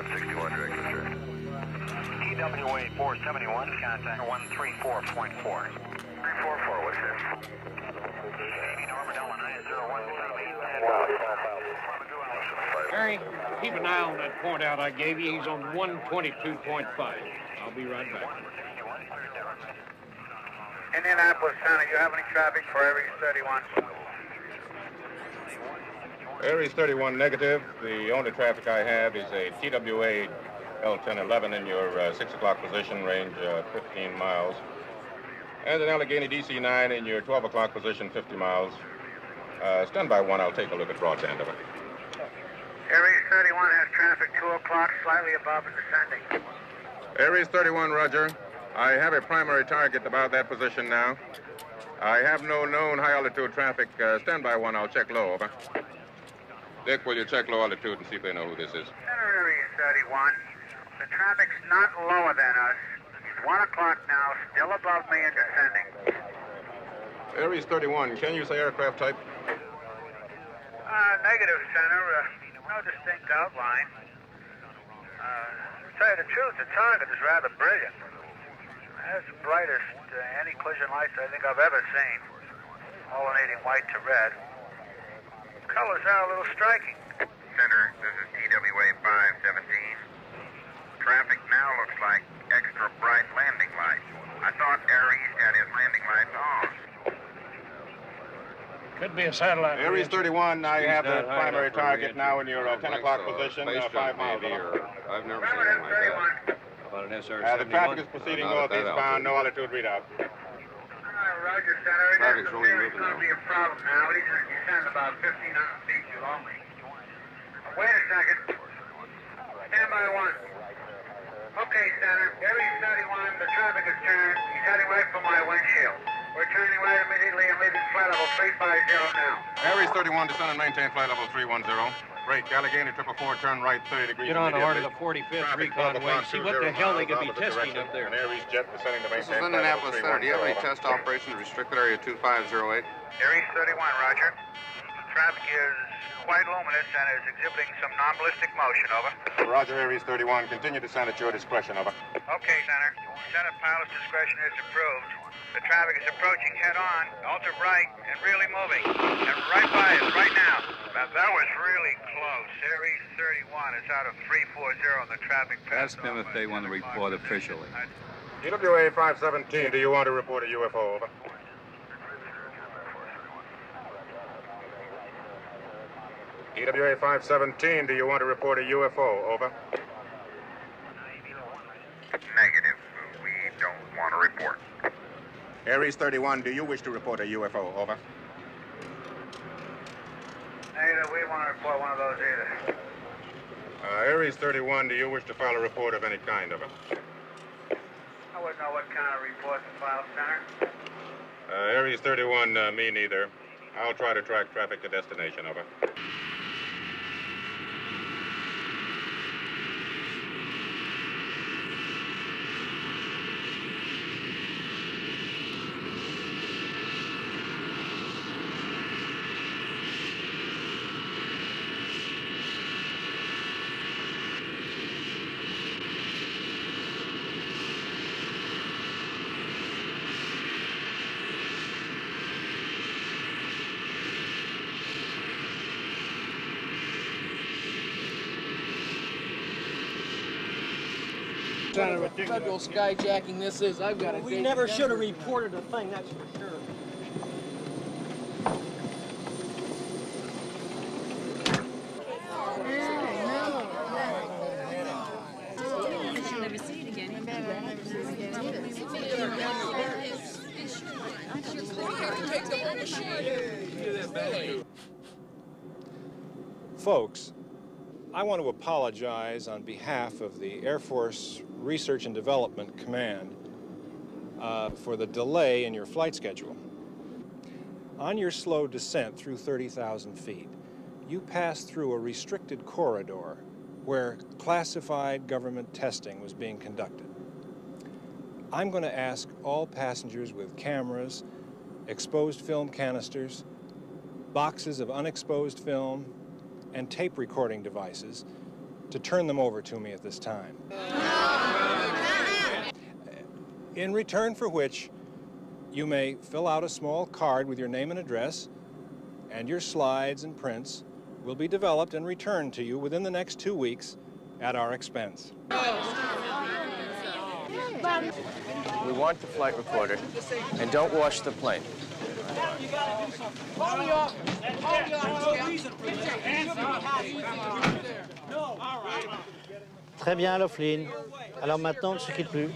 161 direct to sir. EWA 471, contact 134.4. 344, what's this? Harry, keep an eye on that point out I gave you. He's on 122.5. I'll be right back. Indianapolis Center, you have any traffic for Air East 31? Air East 31 negative. The only traffic I have is a TWA L1011 in your uh, 6 o'clock position, range uh, 15 miles. And an Allegheny DC-9 in your 12 o'clock position, 50 miles. Uh, stand by one, I'll take a look at broadband of it. Air East 31 has traffic 2 o'clock, slightly above and descending. Air East 31, roger. I have a primary target about that position now. I have no known high altitude traffic. Uh, stand by one, I'll check low, over. Dick, will you check low altitude and see if they know who this is? Center Air East 31. The traffic's not lower than us. It's 1 o'clock now, still above me and descending. Air East 31, can you say aircraft type? Uh, negative, Center. Uh, no distinct outline. Uh, to tell you the truth, the target is rather brilliant. Has the brightest uh, anti-collision lights I think I've ever seen. Alternating white to red. Colors are a little striking. Center, this is TWA 517. Traffic now looks like extra bright landing lights. I thought Air East had his landing lights on. Could be a satellite. Air East 31, I have the primary target now in your uh, I 10 o'clock so. position, uh, 5 miles. maybe, or- I've never seen Remember anything like that. About an SR Uh, the traffic is proceeding Not at that northeastbound, no altitude. altitude readout. Roger, Center. It Traffic's doesn't really moving going to be a problem now. He's going to descend about 1,500 feet below me. Wait a second. Stand by one. Okay, Center. Air East 31, the traffic has turned. He's heading right for my windshield. We're turning right immediately and leaving flight level 350 now. Air East 31, descend and maintain flight level 310. Break, Allegheny 444, turn right 30 degrees Get on the heart of the 45th Traffic Recon 12 Wing. See what the hell they could be testing up there. An Air East jet descending to This maintain is flight level Indianapolis Center. Do you have any test operations restricted area 2508? Air East 31, Roger. Traffic is quite luminous and is exhibiting some non-ballistic motion, over. Roger, Air East 31, continue descent at your discretion, over. Okay, Center. Center pilot's discretion is approved. The traffic is approaching head-on, ultra bright, and really moving. And right by us, right now. Now, that was really close. Air East 31 is out of 340 on the traffic passed Ask them if they want to report officially. TWA 517, do you want to report a UFO, over? TWA 517, do you want to report a UFO? Over. Negative. We don't want to report. Air East 31, do you wish to report a UFO? Over. Neither we want to report one of those either. Uh, Air East 31, do you wish to file a report of any kind? Over. I wouldn't know what kind of report to file, Center. Uh, Air East 31, uh, me neither. I'll try to track traffic to destination. Over. Federal skyjacking this is. I've got a We date never should have reported a thing, that's for sure. never see it again. Folks, I want to apologize on behalf of the Air Force Research and Development Command uh, for the delay in your flight schedule. On your slow descent through 30,000 feet, you passed through a restricted corridor where classified government testing was being conducted. I'm going to ask all passengers with cameras, exposed film canisters, boxes of unexposed film, and tape recording devices to turn them over to me at this time. In return for which, you may fill out a small card with your name and address, and your slides and prints will be developed and returned to you within the next two weeks at our expense. We want the flight recorder, and don't wash the plane. Très bien, Alors maintenant, ne se quitte plus.